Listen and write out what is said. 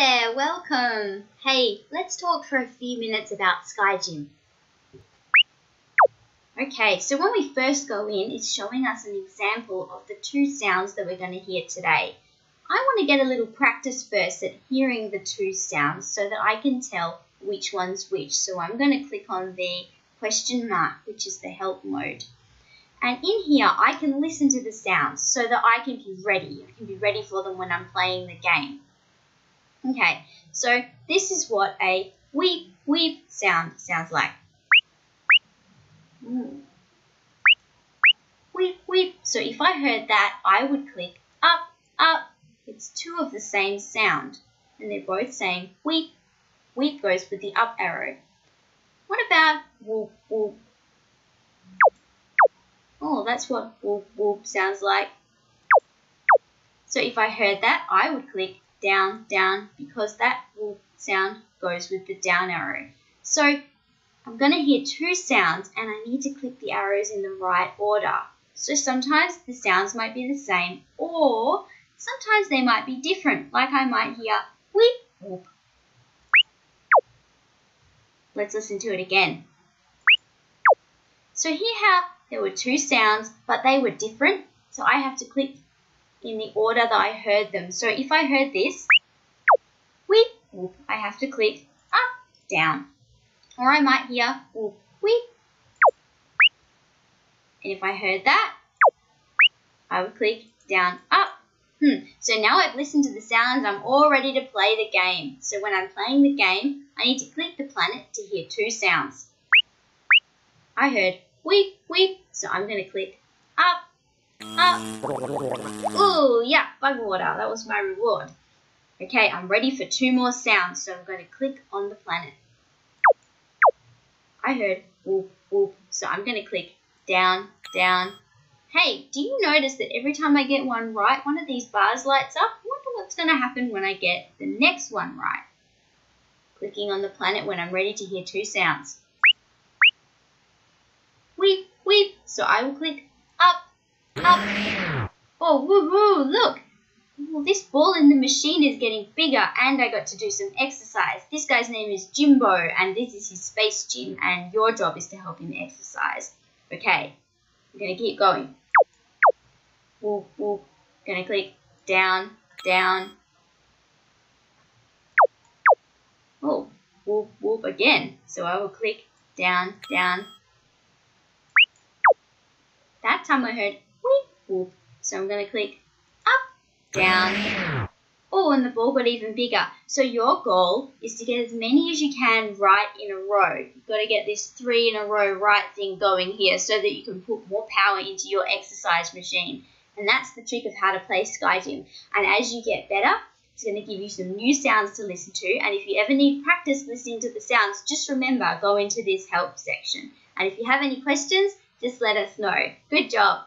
there, welcome. Hey, let's talk for a few minutes about Sky Gym. Okay, so when we first go in, it's showing us an example of the two sounds that we're going to hear today. I want to get a little practice first at hearing the two sounds so that I can tell which one's which. So I'm going to click on the question mark, which is the help mode. And in here, I can listen to the sounds so that I can be ready. I can be ready for them when I'm playing the game. Okay, so this is what a weep, weep sound sounds like. Ooh. Weep, weep. So if I heard that, I would click up, up. It's two of the same sound. And they're both saying weep. Weep goes with the up arrow. What about whoop, whoop? Oh, that's what whoop, whoop sounds like. So if I heard that, I would click down, down, because that sound goes with the down arrow. So I'm going to hear two sounds and I need to click the arrows in the right order. So sometimes the sounds might be the same or sometimes they might be different, like I might hear weep, whoop. Let's listen to it again. So hear how there were two sounds, but they were different. So I have to click in the order that I heard them. So if I heard this, weep, whoop, I have to click up, down. Or I might hear whoop, weep. And if I heard that, I would click down, up. Hmm. So now I've listened to the sounds, I'm all ready to play the game. So when I'm playing the game, I need to click the planet to hear two sounds. I heard weep, weep, so I'm going to click up, up. Ooh, yeah, bug water. That was my reward. Okay, I'm ready for two more sounds, so I'm going to click on the planet. I heard whoop, whoop, so I'm going to click down, down. Hey, do you notice that every time I get one right, one of these bars lights up? I wonder what's going to happen when I get the next one right. Clicking on the planet when I'm ready to hear two sounds. Weep, weep, so I will click up, up. Oh, woo woo, look. Well, this ball in the machine is getting bigger and I got to do some exercise. This guy's name is Gymbo and this is his space gym and your job is to help him exercise. Okay, I'm going to keep going. Whoop. Going to click down, down. Oh, whoop, whoop again. So I will click down, down. That time I heard So I'm going to click up, down. Oh, and the ball got even bigger. So your goal is to get as many as you can right in a row. You've got to get this three in a row right thing going here so that you can put more power into your exercise machine. And that's the trick of how to play Sky Gym. And as you get better, it's going to give you some new sounds to listen to. And if you ever need practice listening to the sounds, just remember, go into this help section. And if you have any questions, just let us know. Good job.